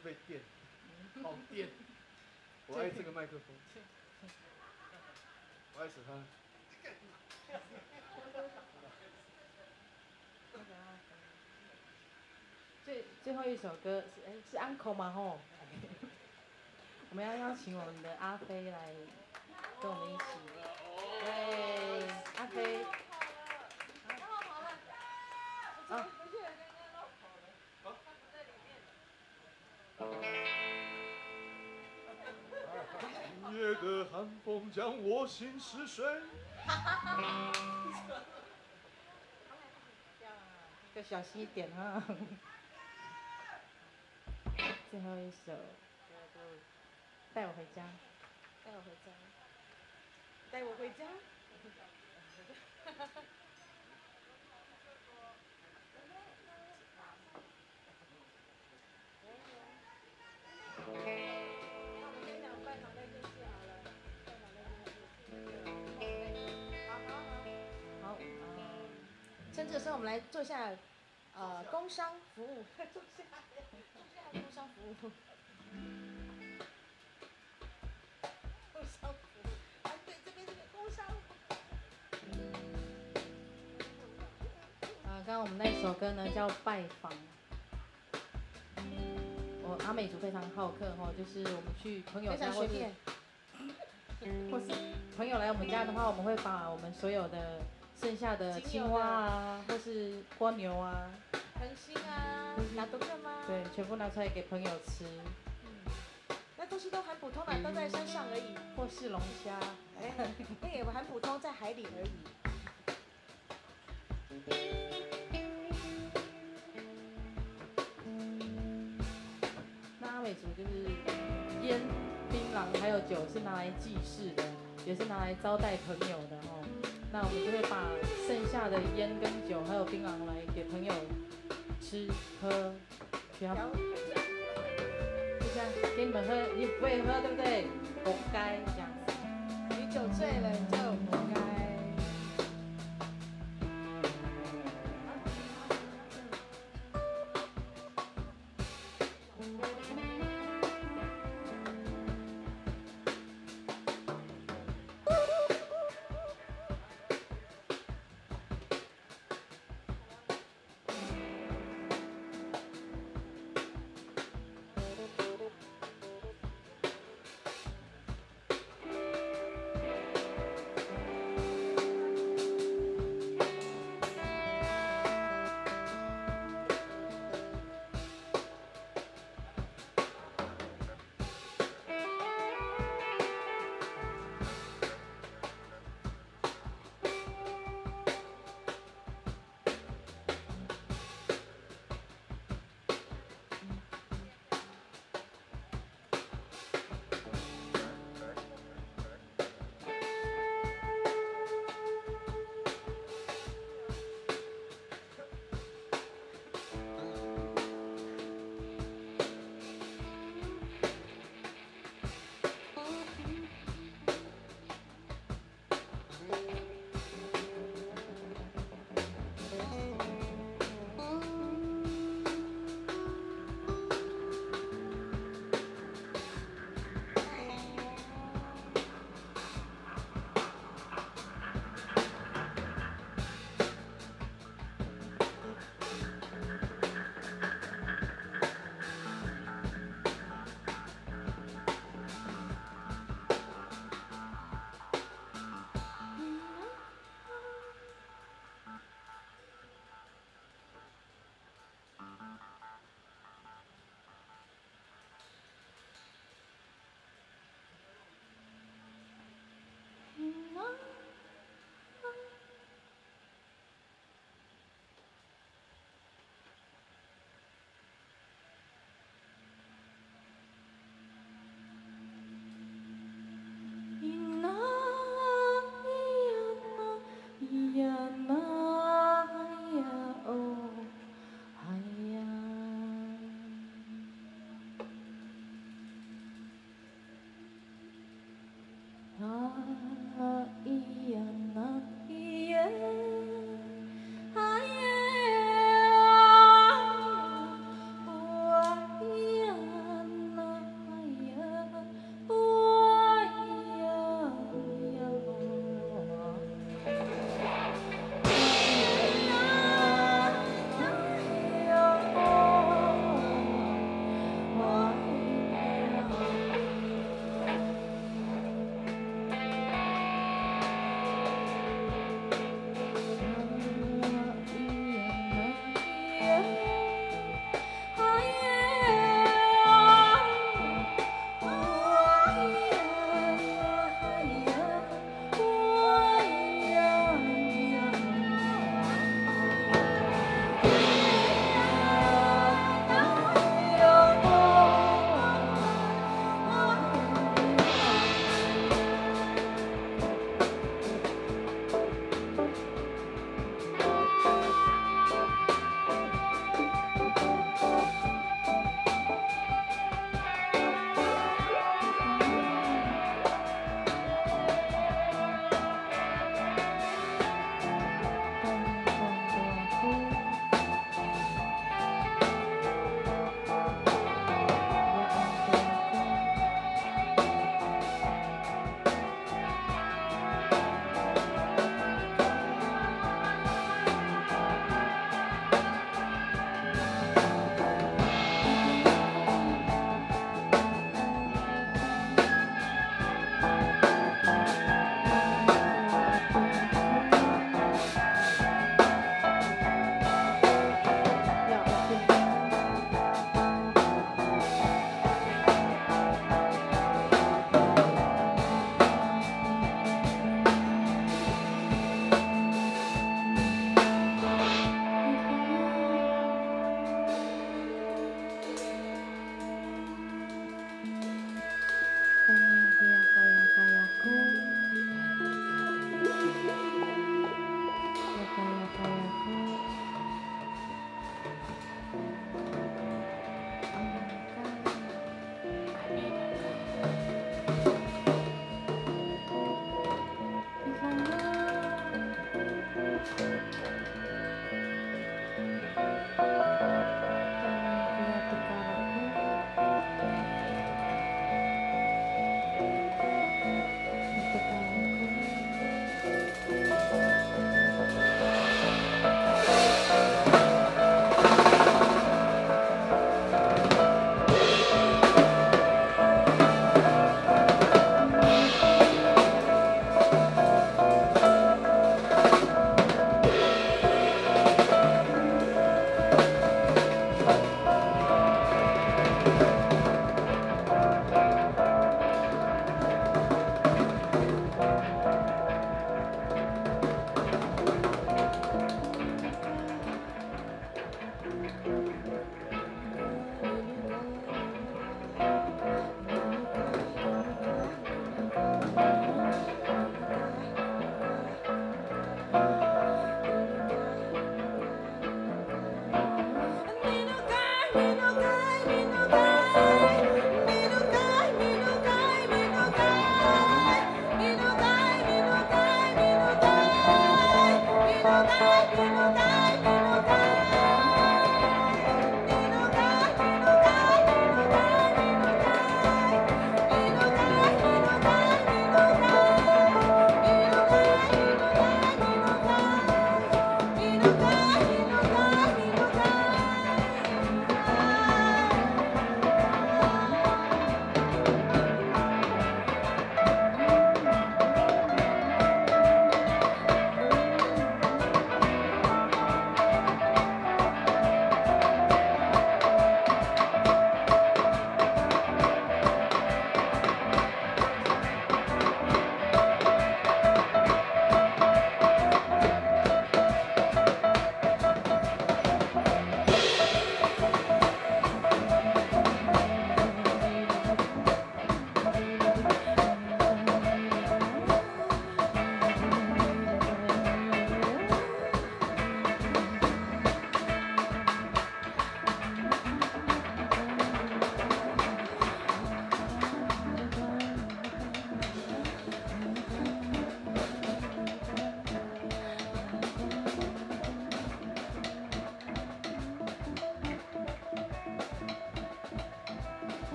被电，好电。我爱这个麦克风，我爱死它。最最后一首歌是哎是 uncle 吗吼？我们要邀请我们的阿飞来跟我们一起，寒风将我心撕碎。要小心一点啊。最后一首，带我回家。带我回家，带我回家。这个时候我们来做一下呃工商服务，做下做下工商服务，工商服务，啊对，这边这个工商。啊，刚刚我们那首歌呢叫《拜访》。我阿美族非常好客哈，就是我们去朋友家或是或是朋友来我们家的话，我们会把我们所有的剩下的青蛙啊，或是蜗牛啊，恒星啊，拿多克吗？对，全部拿出来给朋友吃，那东西都很普通的，都在山上而已。或是龙虾。哎，那也很普通，在海里而已。那阿美族就是烟、槟榔还有酒是拿来祭祀的，也是拿来招待朋友的哦。那我们就会把剩下的烟跟酒还有槟榔来给朋友吃喝，给他就这样给你们喝，你不会喝对不对？活该这样。你酒醉了你就活该。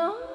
No.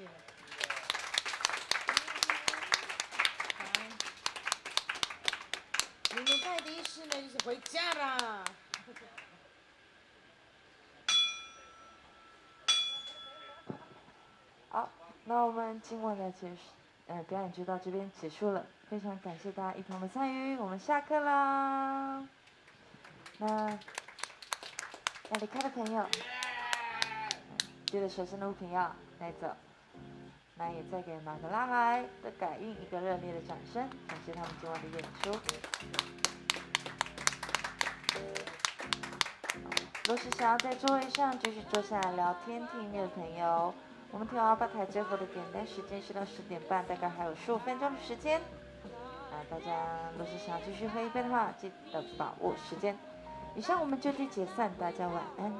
谢。你们在的意思呢，就是回家啦。好，那我们今晚的结束，呃，表演就到这边结束了。非常感谢大家一同的参与，我们下课啦。那要离开的朋友，记得随身的物品要带走。那也再给马格拉莱的感应一个热烈的掌声，感谢他们今晚的演出。若是想要在座位上继续坐下来聊天听音乐的朋友，我们天王吧台最后的点单时间是到十点半，大概还有十五分钟的时间。啊，大家若是想要继续喝一杯的话，记得把握时间。以上我们就地解散，大家晚安。